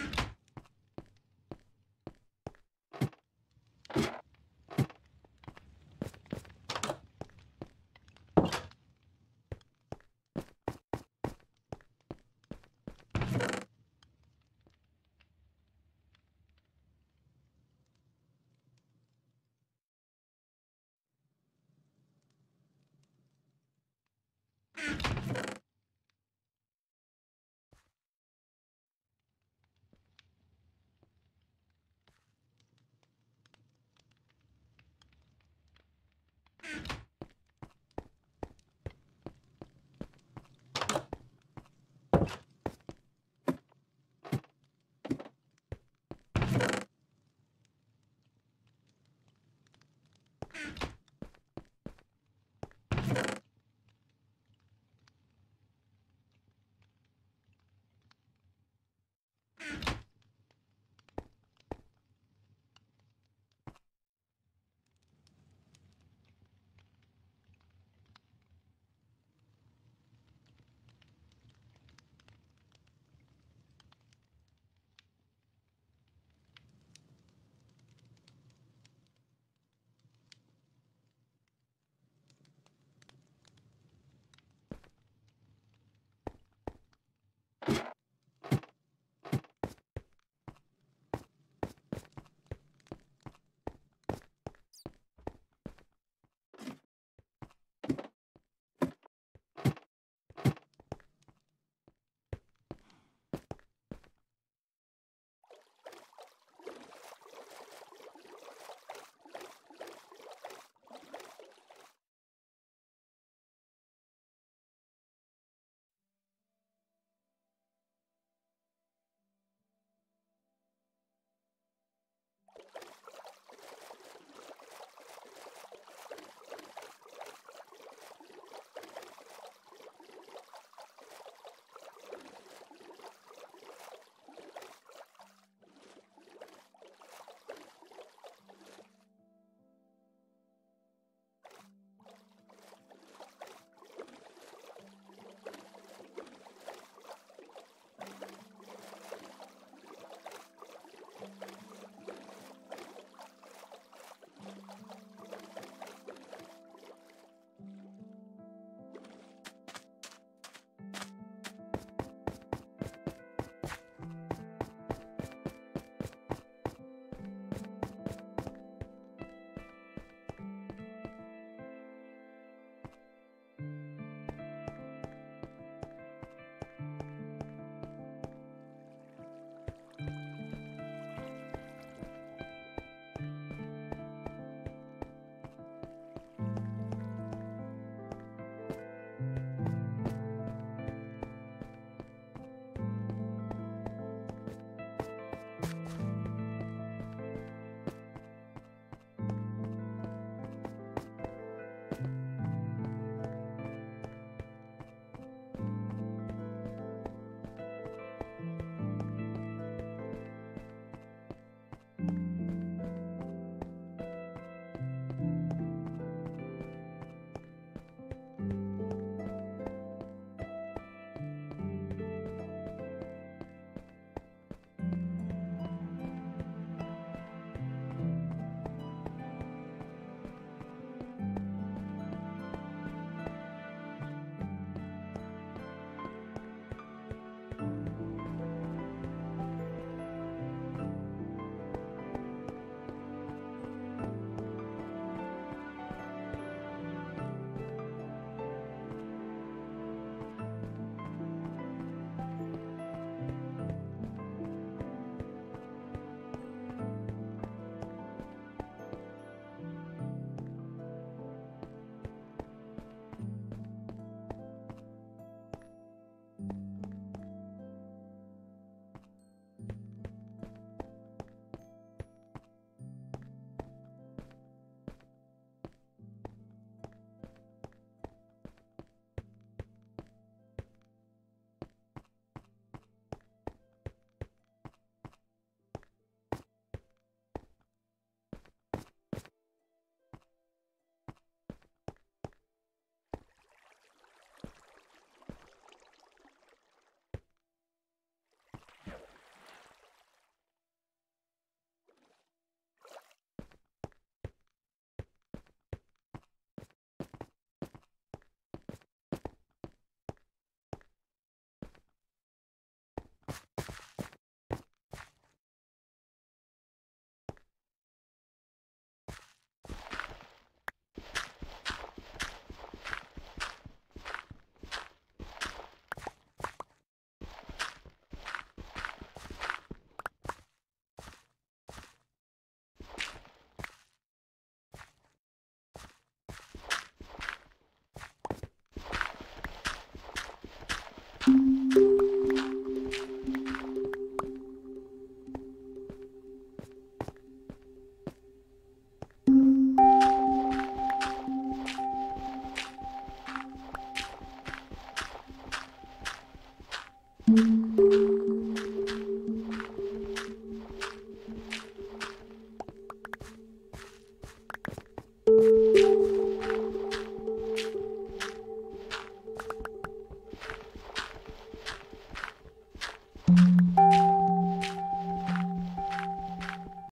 Bye. Música